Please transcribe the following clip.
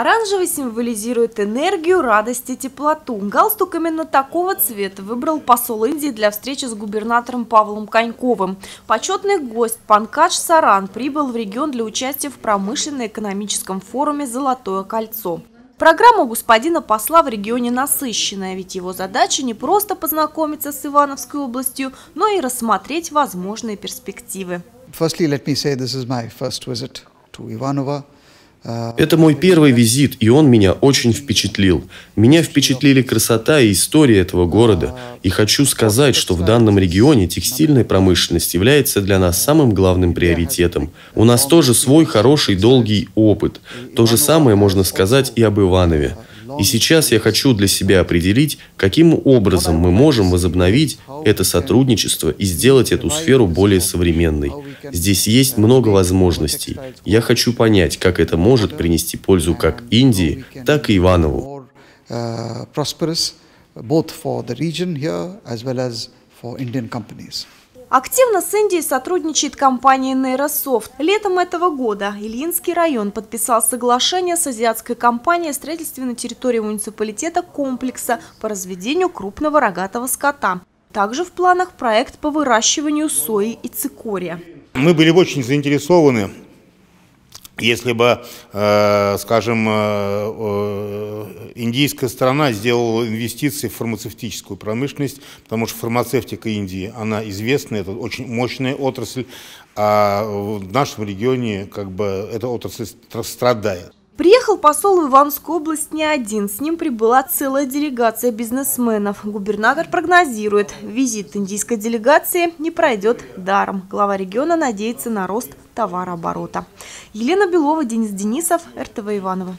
Оранжевый символизирует энергию, радость и теплоту. Галстук именно такого цвета выбрал посол Индии для встречи с губернатором Павлом Коньковым. Почетный гость Панкадж Саран прибыл в регион для участия в промышленно-экономическом форуме «Золотое кольцо». Программа господина посла в регионе насыщенная, ведь его задача не просто познакомиться с Ивановской областью, но и рассмотреть возможные перспективы. Firstly, let me say this is my first visit to Ivanova. Это мой первый визит, и он меня очень впечатлил. Меня впечатлили красота и история этого города. И хочу сказать, что в данном регионе текстильная промышленность является для нас самым главным приоритетом. У нас тоже свой хороший долгий опыт. То же самое можно сказать и об Иванове. И сейчас я хочу для себя определить, каким образом мы можем возобновить это сотрудничество и сделать эту сферу более современной. Здесь есть много возможностей. Я хочу понять, как это может принести пользу как Индии, так и Иванову. both for the region here as well as for Indian companies. Активно с Индией сотрудничает компания Нейрософт. Летом этого года Ильинский район подписал соглашение с азиатской компанией о строительстве на территории муниципалитета комплекса по разведению крупного рогатого скота. Также в планах проект по выращиванию сои и цикория. Мы были очень заинтересованы если бы, э, скажем, э, э, индийская страна сделала инвестиции в фармацевтическую промышленность, потому что фармацевтика Индии, она известная, это очень мощная отрасль, а в нашем регионе как бы эта отрасль страдает. Приехал посол в Ивановскую область не один. С ним прибыла целая делегация бизнесменов. Губернатор прогнозирует, визит индийской делегации не пройдет даром. Глава региона надеется на рост товарооборота. Елена Белова, Денис Денисов, РТВ Иваново.